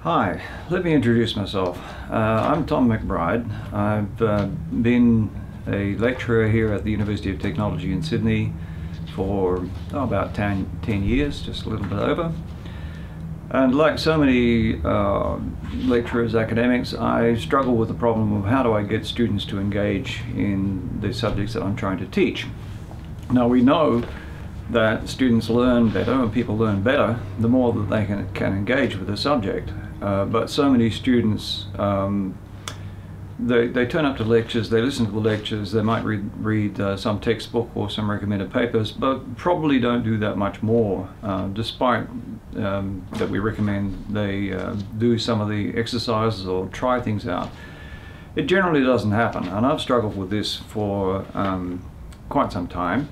Hi, let me introduce myself. Uh, I'm Tom McBride. I've uh, been a lecturer here at the University of Technology in Sydney for oh, about 10, 10, years, just a little bit over. And like so many uh, lecturers, academics, I struggle with the problem of how do I get students to engage in the subjects that I'm trying to teach. Now we know that students learn better and people learn better the more that they can, can engage with the subject. Uh, but so many students, um, they, they turn up to lectures, they listen to the lectures, they might read, read uh, some textbook or some recommended papers, but probably don't do that much more, uh, despite um, that we recommend they uh, do some of the exercises or try things out. It generally doesn't happen, and I've struggled with this for um, quite some time.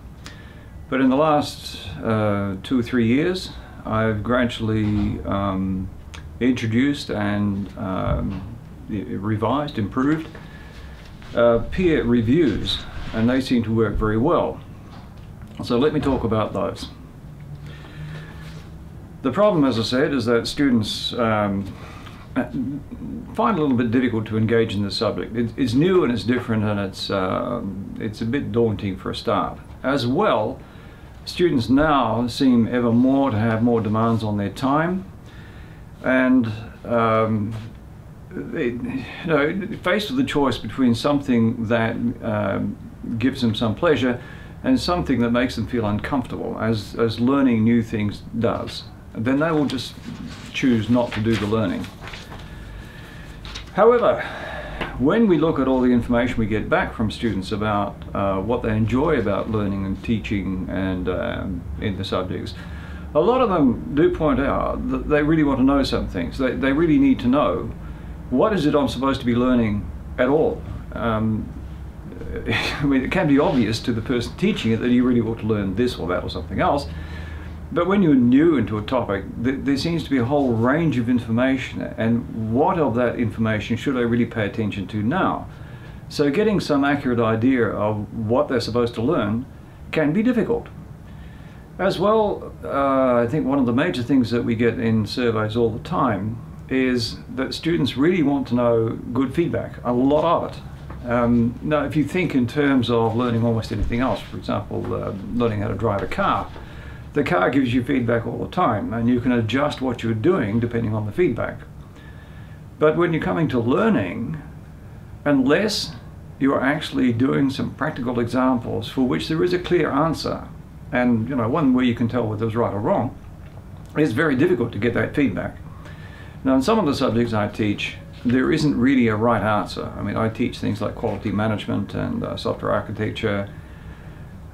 But in the last uh, two or three years, I've gradually um, introduced and um, revised, improved uh, peer reviews, and they seem to work very well. So let me talk about those. The problem, as I said, is that students um, find it a little bit difficult to engage in the subject. It, it's new and it's different and it's, uh, it's a bit daunting for a start. As well, students now seem ever more to have more demands on their time and um, you know, faced with the choice between something that um, gives them some pleasure and something that makes them feel uncomfortable, as, as learning new things does, then they will just choose not to do the learning. However, when we look at all the information we get back from students about uh, what they enjoy about learning and teaching and um, in the subjects, a lot of them do point out that they really want to know some things. They, they really need to know what is it I'm supposed to be learning at all. Um, I mean, it can be obvious to the person teaching it that you really ought to learn this or that or something else. But when you're new into a topic, th there seems to be a whole range of information, and what of that information should I really pay attention to now? So getting some accurate idea of what they're supposed to learn can be difficult. As well, uh, I think one of the major things that we get in surveys all the time is that students really want to know good feedback, a lot of it. Um, now, if you think in terms of learning almost anything else, for example, uh, learning how to drive a car, the car gives you feedback all the time and you can adjust what you're doing depending on the feedback. But when you're coming to learning, unless you're actually doing some practical examples for which there is a clear answer, and you know one way you can tell whether it's right or wrong, it's very difficult to get that feedback. Now in some of the subjects I teach, there isn't really a right answer. I mean, I teach things like quality management and uh, software architecture,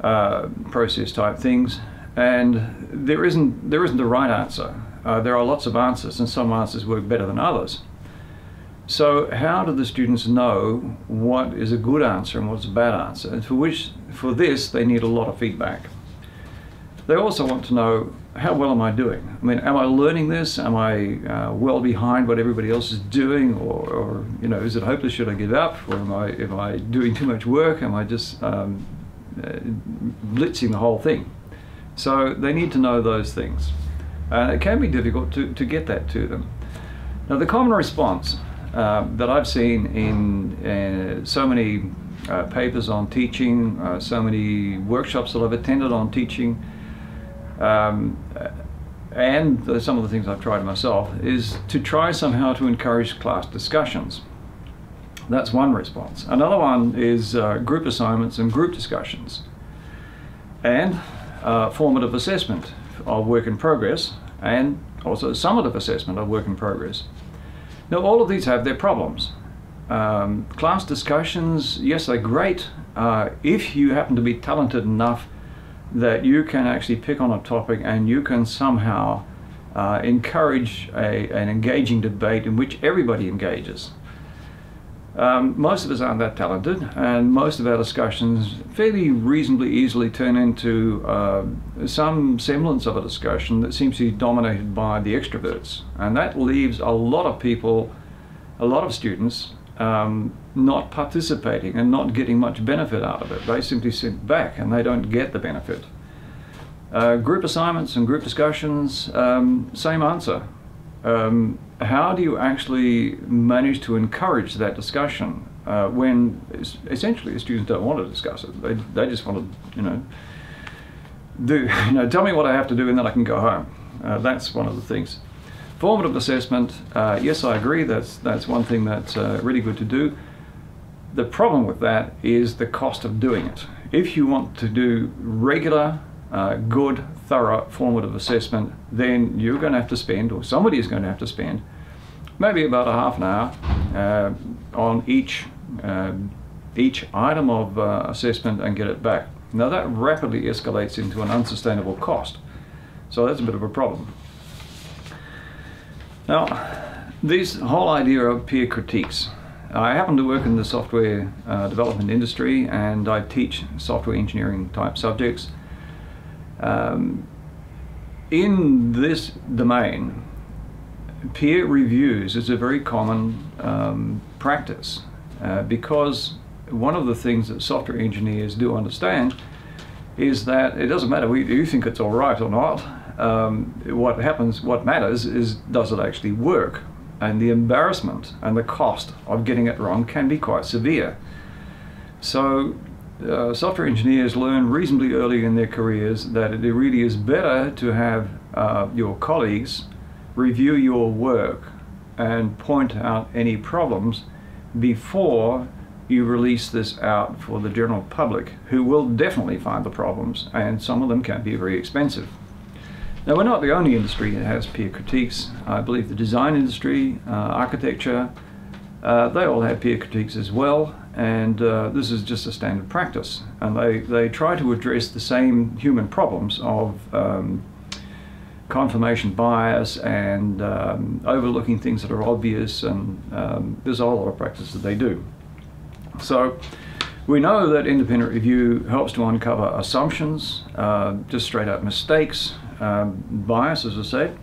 uh, process type things, and there isn't there isn't a right answer. Uh, there are lots of answers, and some answers work better than others. So how do the students know what is a good answer and what's a bad answer? And for which, for this, they need a lot of feedback. They also want to know how well am I doing? I mean, am I learning this? Am I uh, well behind what everybody else is doing, or, or, you know, is it hopeless? Should I give up, or am I am I doing too much work? Am I just um, uh, blitzing the whole thing? So they need to know those things. Uh, it can be difficult to, to get that to them. Now, the common response uh, that I've seen in uh, so many uh, papers on teaching, uh, so many workshops that I've attended on teaching, um, and some of the things I've tried myself, is to try somehow to encourage class discussions. That's one response. Another one is uh, group assignments and group discussions. And uh, formative assessment of work in progress and also summative assessment of work in progress. Now all of these have their problems. Um, class discussions, yes, they're great uh, if you happen to be talented enough that you can actually pick on a topic and you can somehow uh, encourage a, an engaging debate in which everybody engages. Um, most of us aren't that talented, and most of our discussions fairly reasonably easily turn into uh, some semblance of a discussion that seems to be dominated by the extroverts. And that leaves a lot of people, a lot of students, um, not participating and not getting much benefit out of it. They simply sit back and they don't get the benefit. Uh, group assignments and group discussions, um, same answer. um, how do you actually manage to encourage that discussion uh, when essentially the students don't want to discuss it? They, they just want to, you know, do, you know, tell me what I have to do and then I can go home. Uh, that's one of the things. Formative assessment, uh, yes, I agree. That's that's one thing that's uh, really good to do. The problem with that is the cost of doing it. If you want to do regular, uh, good, thorough formative assessment, then you're going to have to spend, or somebody is going to have to spend, maybe about a half an hour uh, on each uh, each item of uh, assessment and get it back. Now that rapidly escalates into an unsustainable cost. So that's a bit of a problem. Now, this whole idea of peer critiques. I happen to work in the software uh, development industry and I teach software engineering type subjects. Um, in this domain, peer reviews is a very common um, practice uh, because one of the things that software engineers do understand is that it doesn't matter whether you think it's all right or not, um, what happens, what matters is does it actually work? And the embarrassment and the cost of getting it wrong can be quite severe. So uh, software engineers learn reasonably early in their careers that it really is better to have uh, your colleagues review your work and point out any problems before you release this out for the general public who will definitely find the problems and some of them can be very expensive. Now we're not the only industry that has peer critiques. I believe the design industry, uh, architecture, uh, they all have peer critiques as well and uh, this is just a standard practice and they, they try to address the same human problems of um, confirmation bias and um, overlooking things that are obvious and um, there's a whole lot of practice that they do. So we know that independent review helps to uncover assumptions, uh, just straight up mistakes, um, bias, as I said.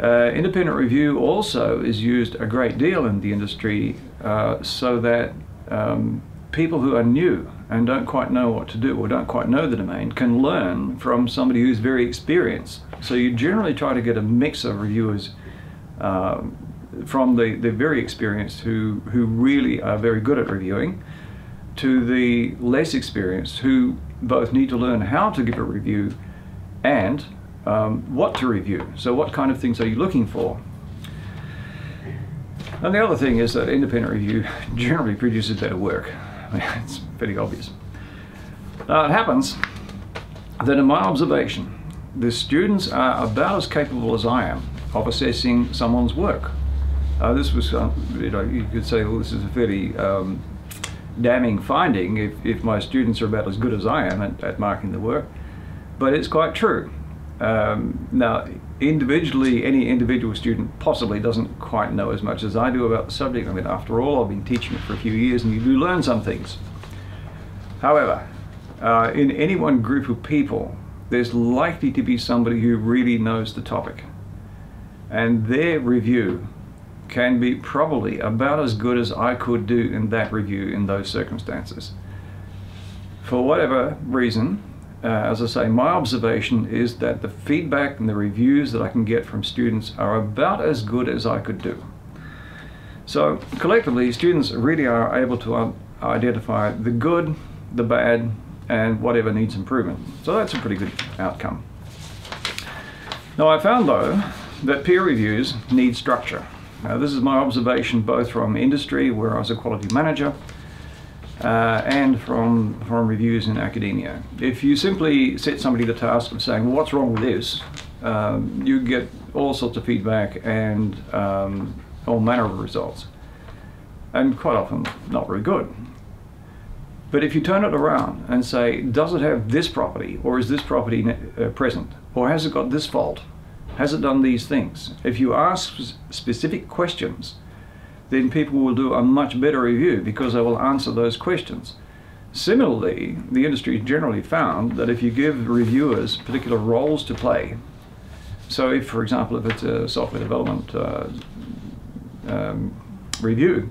Uh, independent review also is used a great deal in the industry uh, so that um, people who are new and don't quite know what to do or don't quite know the domain can learn from somebody who's very experienced. So you generally try to get a mix of reviewers uh, from the, the very experienced who, who really are very good at reviewing to the less experienced who both need to learn how to give a review and um, what to review. So what kind of things are you looking for? And the other thing is that independent review generally produces better work. I mean, it's pretty obvious. Now it happens that in my observation, the students are about as capable as I am of assessing someone's work. Uh, this was, uh, you know, you could say, well, this is a fairly um, damning finding if, if my students are about as good as I am at, at marking the work but it's quite true. Um, now, individually, any individual student possibly doesn't quite know as much as I do about the subject. I mean, after all, I've been teaching it for a few years and you do learn some things. However, uh, in any one group of people, there's likely to be somebody who really knows the topic. And their review can be probably about as good as I could do in that review in those circumstances. For whatever reason, uh, as I say, my observation is that the feedback and the reviews that I can get from students are about as good as I could do. So collectively, students really are able to identify the good, the bad, and whatever needs improvement. So that's a pretty good outcome. Now I found though that peer reviews need structure. Now this is my observation both from industry where I was a quality manager uh, and from, from reviews in academia. If you simply set somebody the task of saying, well, what's wrong with this, um, you get all sorts of feedback and um, all manner of results. And quite often, not very good. But if you turn it around and say, does it have this property, or is this property uh, present, or has it got this fault, has it done these things? If you ask specific questions, then people will do a much better review because they will answer those questions. Similarly, the industry generally found that if you give reviewers particular roles to play, so if, for example, if it's a software development uh, um, review,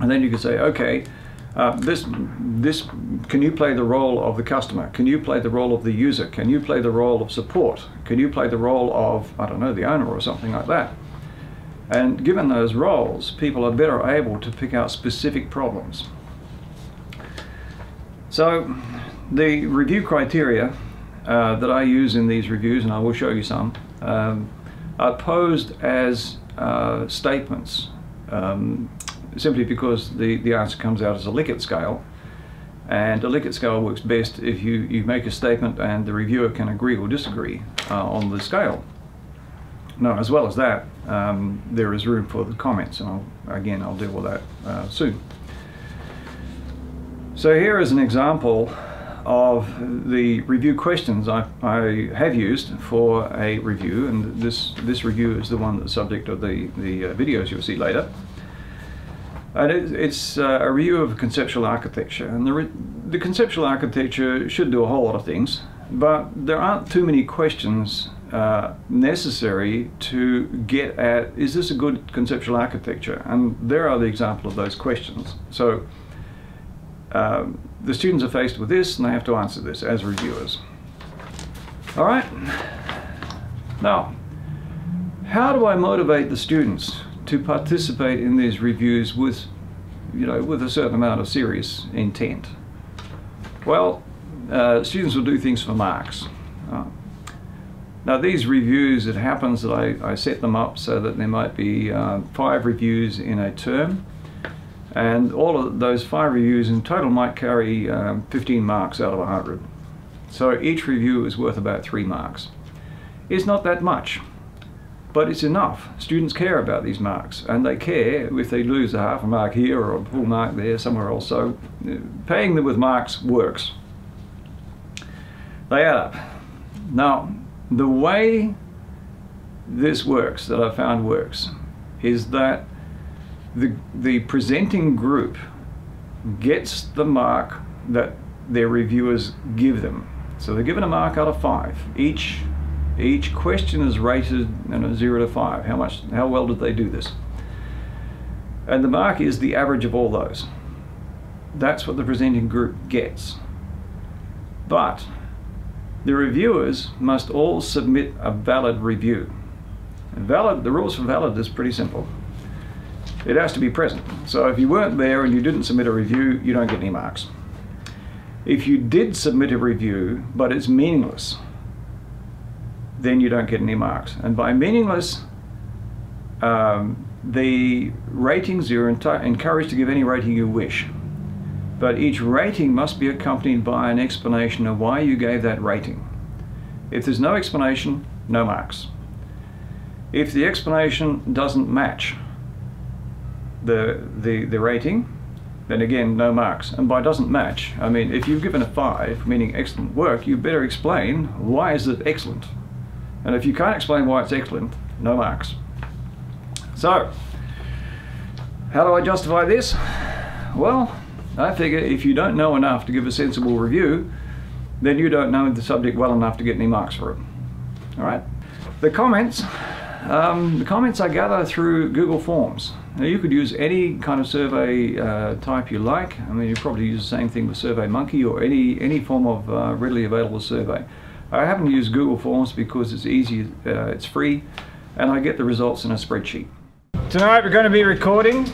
and then you could say, okay, Uh, this, this, can you play the role of the customer? Can you play the role of the user? Can you play the role of support? Can you play the role of, I don't know, the owner or something like that? And given those roles, people are better able to pick out specific problems. So the review criteria uh, that I use in these reviews, and I will show you some, um, are posed as uh, statements um, simply because the, the answer comes out as a Likert scale. And a Likert scale works best if you, you make a statement and the reviewer can agree or disagree uh, on the scale. Now, as well as that, um, there is room for the comments, and I'll, again, I'll deal with that uh, soon. So here is an example of the review questions I, I, have used for a review, and this, this review is the one that's subject of the, the uh, videos you'll see later. And it, it's uh, a review of conceptual architecture, and the, the conceptual architecture should do a whole lot of things, but there aren't too many questions uh, necessary to get at is this a good conceptual architecture? And there are the example of those questions. So um, the students are faced with this and they have to answer this as reviewers. All right. Now, how do I motivate the students to participate in these reviews with, you know, with a certain amount of serious intent? Well, uh, students will do things for marks. Uh, now these reviews, it happens that I, I, set them up so that there might be uh, five reviews in a term and all of those five reviews in total might carry um, 15 marks out of 100. So each review is worth about three marks. It's not that much, but it's enough. Students care about these marks, and they care if they lose a half a mark here or a full mark there somewhere else. So uh, paying them with marks works. They add up. Now, the way this works, that I found works, is that the, the presenting group gets the mark that their reviewers give them. So they're given a mark out of five. Each, each question is rated you know, zero to five. How much, how well did they do this? And the mark is the average of all those. That's what the presenting group gets. But the reviewers must all submit a valid review. And valid, the rules for valid is pretty simple. It has to be present. So if you weren't there and you didn't submit a review, you don't get any marks. If you did submit a review, but it's meaningless, then you don't get any marks. And by meaningless, um, the ratings, you're encouraged to give any rating you wish. But each rating must be accompanied by an explanation of why you gave that rating. If there's no explanation, no marks. If the explanation doesn't match the, the, the rating, then again, no marks. And by doesn't match, I mean, if you've given a five, meaning excellent work, you better explain why is it excellent. And if you can't explain why it's excellent, no marks. So, how do I justify this? Well, I figure if you don't know enough to give a sensible review, then you don't know the subject well enough to get any marks for it. All right. The comments, um, the comments I gather through Google Forms. Now you could use any kind of survey uh, type you like. I mean, you probably use the same thing with SurveyMonkey or any any form of uh, readily available survey. I happen to use Google Forms because it's easy, uh, it's free, and I get the results in a spreadsheet. Tonight we're going to be recording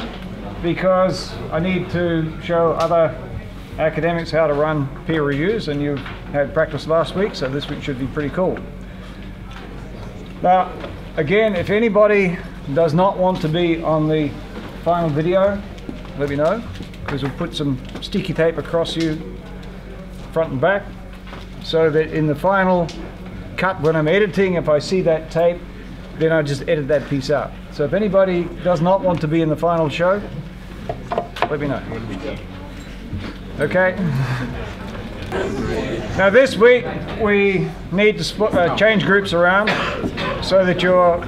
because I need to show other academics how to run peer reviews and you had practice last week so this week should be pretty cool. Now again if anybody does not want to be on the final video let me know because we'll put some sticky tape across you front and back so that in the final cut when I'm editing if I see that tape then I just edit that piece out. So if anybody does not want to be in the final show let me know. Okay. Now this week we need to uh, change groups around so that you're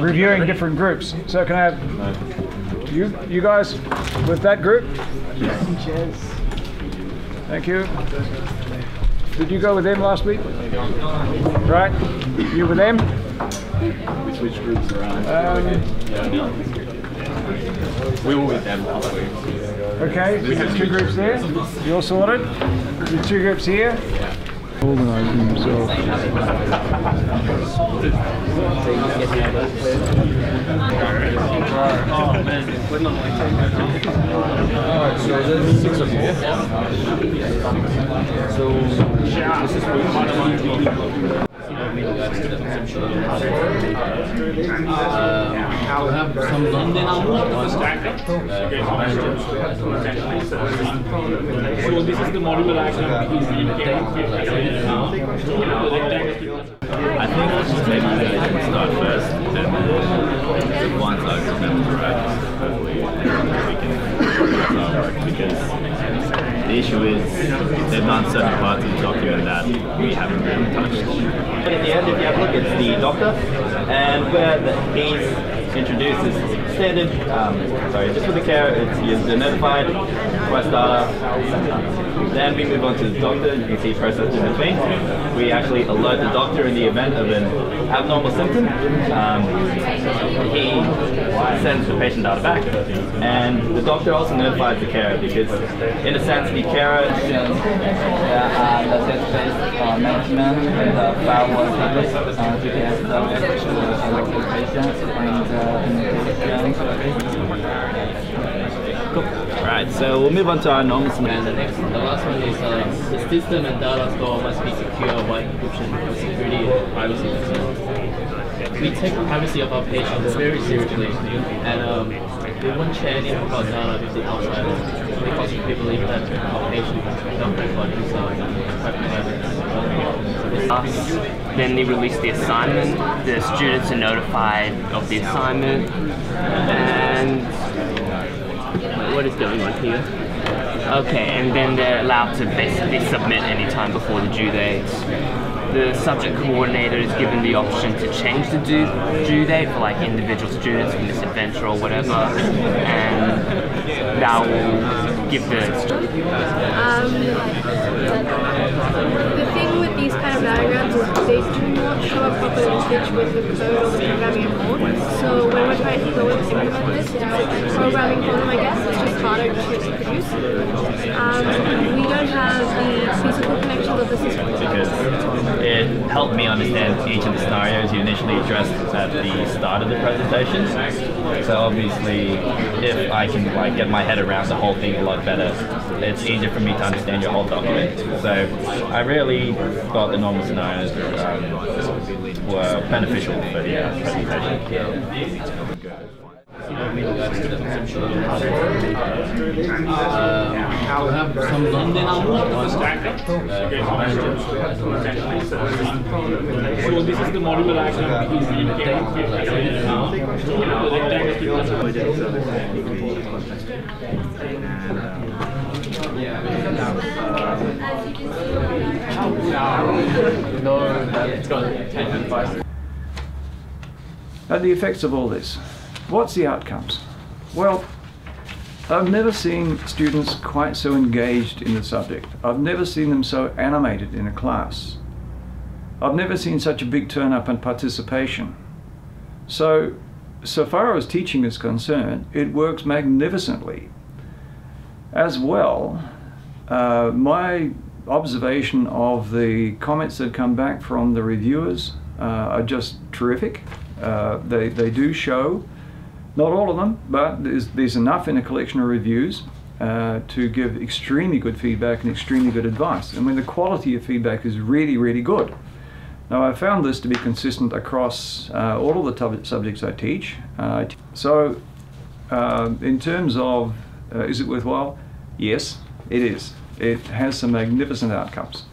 reviewing different groups. So can I have you, you guys with that group? Yes. Thank you. Did you go with them last week? Right? You with them? We switch groups around. Um, We were with them last week. Okay, there's two groups there. You're sorted. The two groups here. Organising themselves. Alright, so there's six of you. So this is So this is the modular is I think let's just start first, then once I've remembered right, hopefully we can start because the issue is they've done certain parts of the document that we haven't really touched. At the end, if you have a look, it's the doctor, and where the, he's introduced standard. Um, sorry, just for the care, it's you're notified, data. Then we move on to the doctor. You can see process in between. We actually alert the doctor in the event of an abnormal symptom. Um, he sends the patient data back, and the doctor also notifies the carer because, in a sense, the carer uh, the database uh, management and the firewall service, uh, GPS service to and uh, communication Alright, so we'll move on to our normal And the next, the last one is uh, the system and data store must be secure by encryption for security and privacy concerns. We take the privacy of our patients very seriously, and um, we won't share any of our data with the outsiders because we believe that our patients don't record themselves quite private. Then they release the assignment. The students are notified of the assignment, and what is going on here? Okay, and then they're allowed to basically submit anytime before the due date. The subject coordinator is given the option to change the due, due date for like individual students from this adventure or whatever, and that will give the Um, these kind of diagrams is they do not show a proper linkage with the code or the programming code. So when we're trying to go and implement this, a programming problem, I guess. It's just produce. Um, we don't have the physical connections of the system. because it helped me understand each of the scenarios you initially addressed at the start of the presentation. So obviously, if I can like get my head around the whole thing a lot better, it's easier for me to understand your whole document. So I really thought the normal scenarios um, were beneficial for the uh, presentation. Uh, we'll have some London on So this is the modular diagram is And the effects of all this. What's the outcomes? Well, I've never seen students quite so engaged in the subject. I've never seen them so animated in a class. I've never seen such a big turn up and participation. So, so far as teaching is concerned, it works magnificently. As well, uh, my observation of the comments that come back from the reviewers uh, are just terrific. Uh, they, they do show, not all of them, but there's, there's enough in a collection of reviews uh, to give extremely good feedback and extremely good advice. I mean, the quality of feedback is really, really good. Now, I found this to be consistent across uh, all of the subjects I teach. Uh, so, uh, in terms of uh, is it worthwhile? Yes, it is. It has some magnificent outcomes.